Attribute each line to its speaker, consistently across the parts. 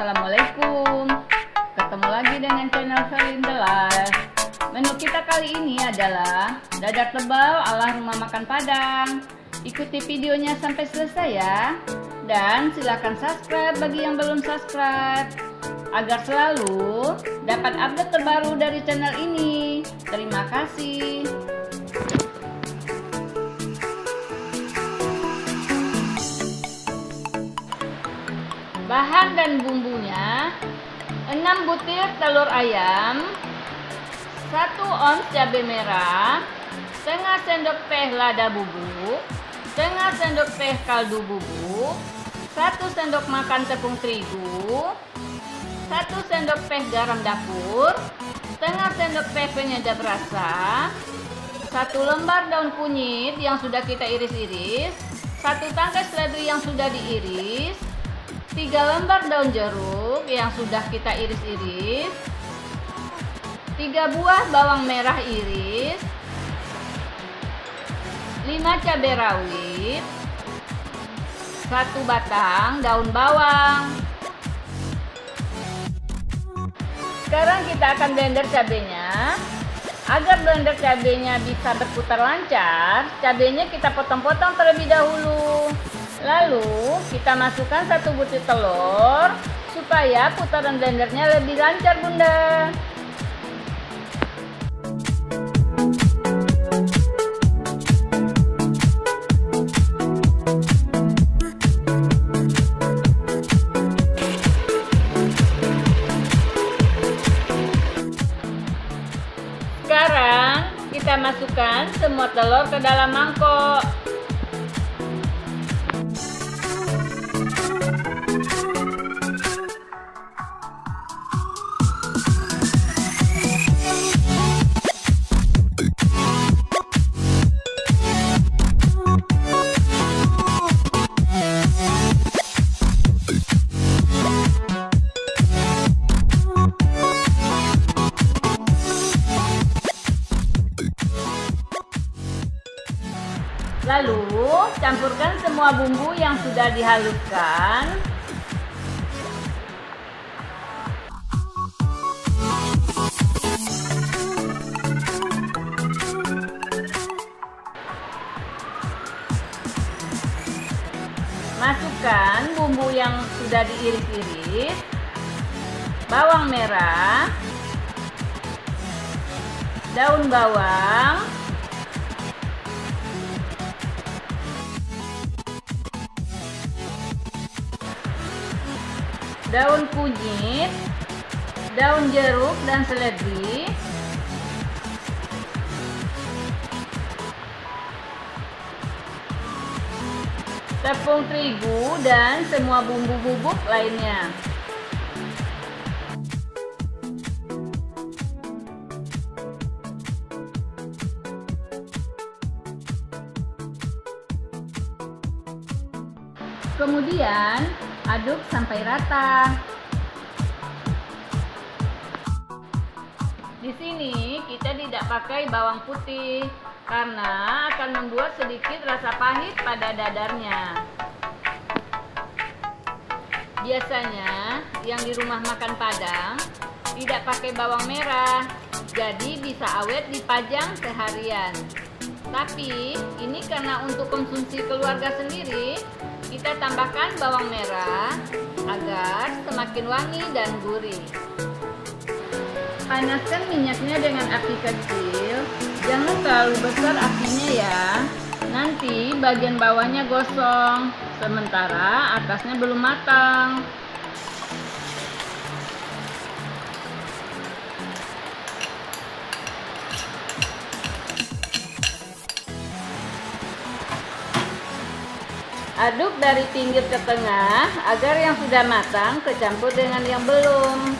Speaker 1: Assalamualaikum Ketemu lagi dengan channel Felin Delas Menu kita kali ini adalah Dadar tebal ala rumah makan Padang. Ikuti videonya sampai selesai ya. Dan silakan subscribe bagi yang belum subscribe. Agar selalu dapat update terbaru dari channel ini. Terima kasih Bahan dan bumbunya 6 butir telur ayam 1 ons cabai merah setengah sendok teh lada bubuk setengah sendok teh kaldu bubuk 1 sendok makan tepung terigu 1 sendok teh garam dapur setengah sendok teh penyedap rasa 1 lembar daun kunyit yang sudah kita iris-iris 1 tangkai seledri yang sudah diiris 3 lembar daun jeruk yang sudah kita iris-iris. 3 buah bawang merah iris. 5 cabai rawit. 1 batang daun bawang. Sekarang kita akan blender cabenya. Agar blender cabenya bisa berputar lancar cabenya kita potong-potong terlebih dahulu Lalu kita masukkan satu butir telur supaya putaran blendernya lebih lancar bunda. Sekarang kita masukkan semua telur ke dalam mangkok. Campurkan semua bumbu yang sudah dihaluskan. Masukkan bumbu yang sudah diiris-iris. Bawang merah. Daun bawang. Daun kunyit, daun jeruk dan seledri, tepung terigu dan semua bumbu bubuk lainnya. Kemudian aduk sampai rata. Di sini kita tidak pakai bawang putih karena akan membuat sedikit rasa pahit pada dadarnya. Biasanya yang di rumah makan Padang tidak pakai bawang merah, jadi bisa awet dipajang seharian. Tapi ini karena untuk konsumsi keluarga sendiri, kita tambahkan bawang merah agar semakin wangi dan gurih. Panaskan minyaknya dengan api kecil, jangan terlalu besar apinya ya. Nanti bagian bawahnya gosong, sementara atasnya belum matang. Aduk dari pinggir ke tengah agar yang sudah matang kecampur dengan yang belum.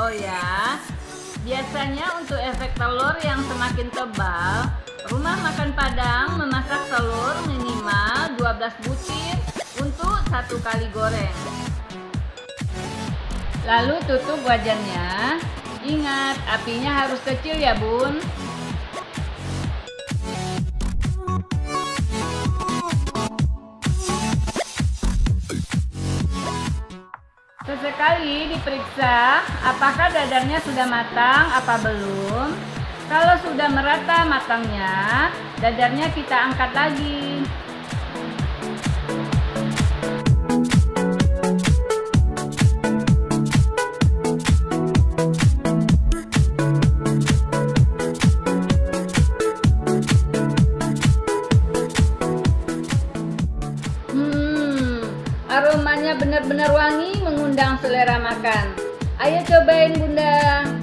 Speaker 1: Oh ya, biasanya untuk efek telur yang semakin tebal, rumah makan Padang memasak telur minimal 12 butir untuk satu kali goreng. Lalu tutup wajannya. Ingat, apinya harus kecil ya bun. Sekali diperiksa apakah dadarnya sudah matang apa belum. Kalau sudah merata matangnya, dadarnya kita angkat lagi. Makan. Ayo cobain bunda.